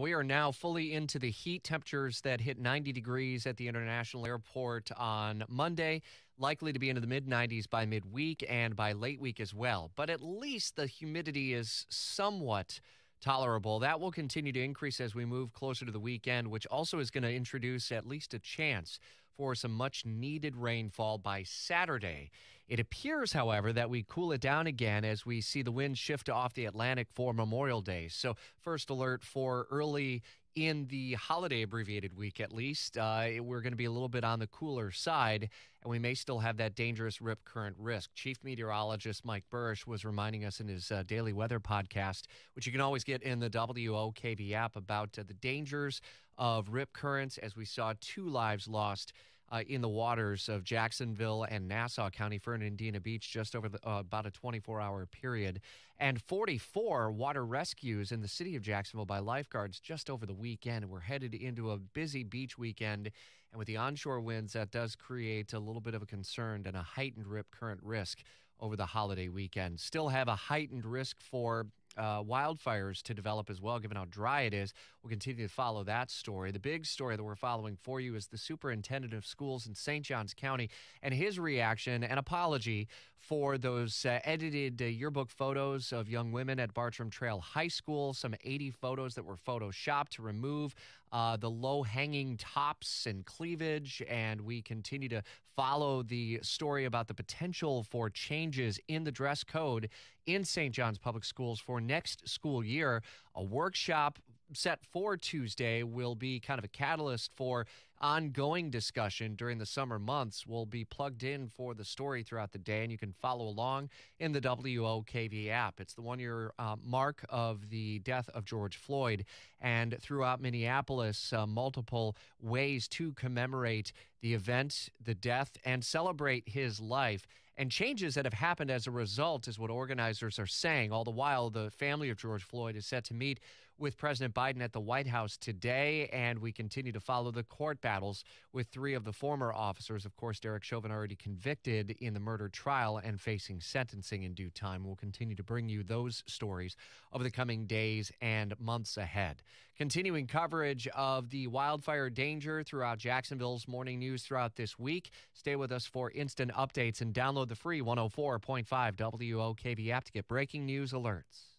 We are now fully into the heat temperatures that hit 90 degrees at the International Airport on Monday, likely to be into the mid 90s by midweek and by late week as well. But at least the humidity is somewhat tolerable. That will continue to increase as we move closer to the weekend, which also is going to introduce at least a chance for some much needed rainfall by Saturday. It appears, however, that we cool it down again as we see the wind shift off the Atlantic for Memorial Day. So, first alert for early in the holiday abbreviated week at least. Uh, we're going to be a little bit on the cooler side, and we may still have that dangerous rip current risk. Chief meteorologist Mike Buresh was reminding us in his uh, daily weather podcast, which you can always get in the WOKV app, about uh, the dangers of rip currents as we saw two lives lost uh, in the waters of Jacksonville and Nassau County, Fernandina Beach, just over the, uh, about a 24 hour period, and 44 water rescues in the city of Jacksonville by lifeguards just over the weekend. We're headed into a busy beach weekend, and with the onshore winds, that does create a little bit of a concern and a heightened rip current risk over the holiday weekend. Still have a heightened risk for uh, wildfires to develop as well, given how dry it is. We'll continue to follow that story. The big story that we're following for you is the superintendent of schools in St. Johns County and his reaction and apology for those uh, edited uh, yearbook photos of young women at Bartram Trail High School, some 80 photos that were photoshopped to remove uh, the low hanging tops and cleavage. And we continue to follow the story about the potential for changes in the dress code in St. Johns Public Schools for next school year. A workshop set for Tuesday will be kind of a catalyst for ongoing discussion during the summer months. We'll be plugged in for the story throughout the day, and you can follow along in the WOKV app. It's the one year uh, mark of the death of George Floyd, and throughout Minneapolis, uh, multiple ways to commemorate the event, the death, and celebrate his life. And changes that have happened as a result is what organizers are saying. All the while, the family of George Floyd is set to meet with President Biden at the White House today, and we continue to follow the court battles with three of the former officers. Of course, Derek Chauvin already convicted in the murder trial and facing sentencing in due time. We'll continue to bring you those stories over the coming days and months ahead. Continuing coverage of the wildfire danger throughout Jacksonville's morning news throughout this week. Stay with us for instant updates and download the free 104.5 WOKV app to get breaking news alerts.